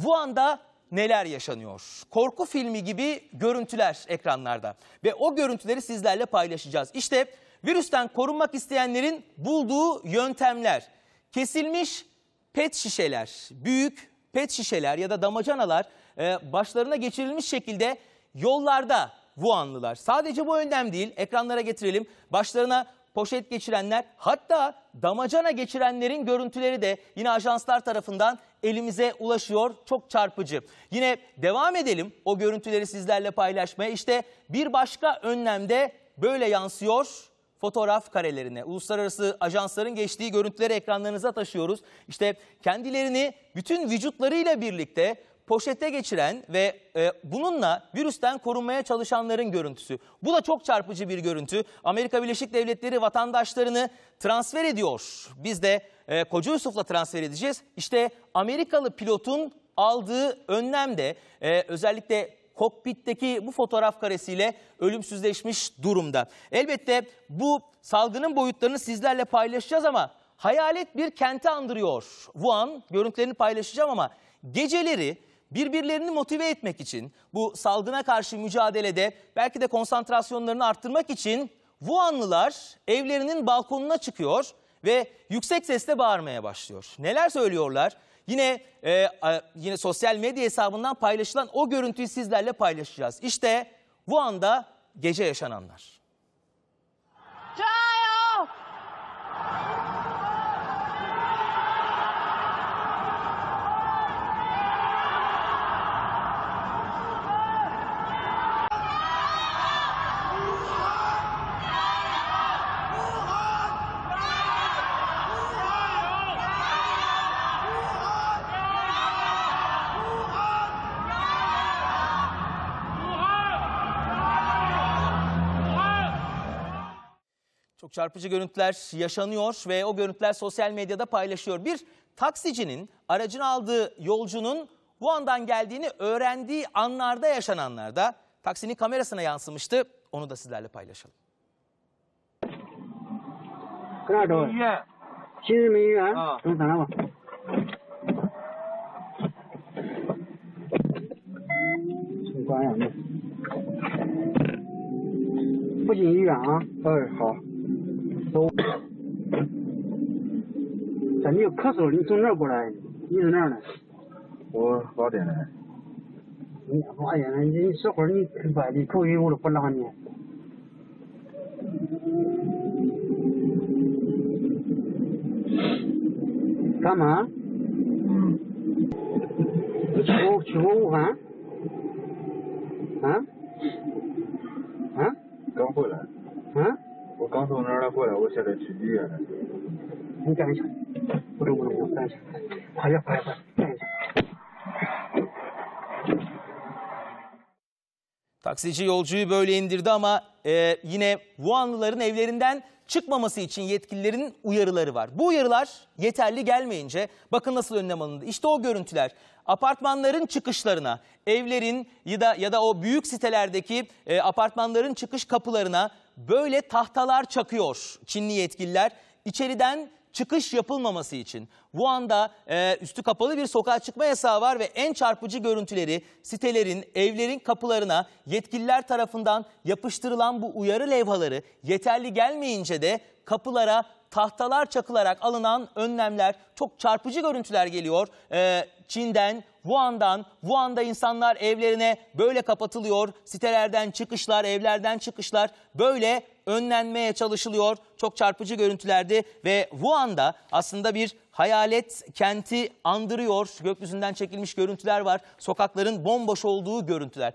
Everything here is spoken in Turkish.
Wuhan'da neler yaşanıyor? Korku filmi gibi görüntüler ekranlarda ve o görüntüleri sizlerle paylaşacağız. İşte virüsten korunmak isteyenlerin bulduğu yöntemler. Kesilmiş pet şişeler, büyük pet şişeler ya da damacanalar e, başlarına geçirilmiş şekilde yollarda Wuhanlılar. Sadece bu önlem değil, ekranlara getirelim. Başlarına poşet geçirenler hatta damacana geçirenlerin görüntüleri de yine ajanslar tarafından elimize ulaşıyor. Çok çarpıcı. Yine devam edelim o görüntüleri sizlerle paylaşmaya. İşte bir başka önlemde böyle yansıyor fotoğraf karelerine. Uluslararası ajansların geçtiği görüntüleri ekranlarınıza taşıyoruz. İşte kendilerini bütün vücutlarıyla birlikte poşete geçiren ve e, bununla virüsten korunmaya çalışanların görüntüsü. Bu da çok çarpıcı bir görüntü. Amerika Birleşik Devletleri vatandaşlarını transfer ediyor. Biz de e, Koca Yusuf'la transfer edeceğiz. İşte Amerikalı pilotun aldığı önlemde e, özellikle kokpitteki bu fotoğraf karesiyle ölümsüzleşmiş durumda. Elbette bu salgının boyutlarını sizlerle paylaşacağız ama hayalet bir kenti andırıyor. Wuhan görüntülerini paylaşacağım ama geceleri birbirlerini motive etmek için bu salgına karşı mücadelede belki de konsantrasyonlarını arttırmak için Wuhanlılar evlerinin balkonuna çıkıyor ve yüksek sesle bağırmaya başlıyor. Neler söylüyorlar? Yine e, yine sosyal medya hesabından paylaşılan o görüntüyü sizlerle paylaşacağız. İşte Wuhan'da gece yaşananlar. Çok çarpıcı görüntüler yaşanıyor ve o görüntüler sosyal medyada paylaşıyor. Bir taksicinin aracını aldığı yolcunun Wuhan'dan geldiğini öğrendiği anlarda yaşananlarda taksinin kamerasına yansımıştı. Onu da sizlerle paylaşalım. 搁哪找？医院新人民医院。啊等等着吧。你关上门。不进医院啊。哎，好。 走。这你又咳嗽了，你从哪儿过来？你是哪儿的？我老点的，你哎呀，你你这会儿你外地口音我都不拉你。干嘛？嗯，去过去过武汉？啊？啊？刚回来，啊？我刚从那儿回来，我现在去医院了。你干一下，不中不中，我干一下，快点快点快点，干一下。 Taksici yolcuyu böyle indirdi ama e, yine Wuhanlıların evlerinden çıkmaması için yetkililerin uyarıları var. Bu uyarılar yeterli gelmeyince bakın nasıl önlem alındı. İşte o görüntüler apartmanların çıkışlarına, evlerin ya da ya da o büyük sitelerdeki e, apartmanların çıkış kapılarına böyle tahtalar çakıyor Çinli yetkililer. İçeriden çıkış yapılmaması için. Wuhan'da e, üstü kapalı bir sokağa çıkma yasağı var ve en çarpıcı görüntüleri sitelerin, evlerin kapılarına yetkililer tarafından yapıştırılan bu uyarı levhaları yeterli gelmeyince de kapılara tahtalar çakılarak alınan önlemler çok çarpıcı görüntüler geliyor. E, Çin'den, Wuhan'dan, Wuhan'da insanlar evlerine böyle kapatılıyor. Sitelerden çıkışlar, evlerden çıkışlar böyle önlenmeye çalışılıyor. Çok çarpıcı görüntülerdi ve Wuhan'da aslında bir hayalet kenti andırıyor. Gökyüzünden çekilmiş görüntüler var. Sokakların bomboş olduğu görüntüler.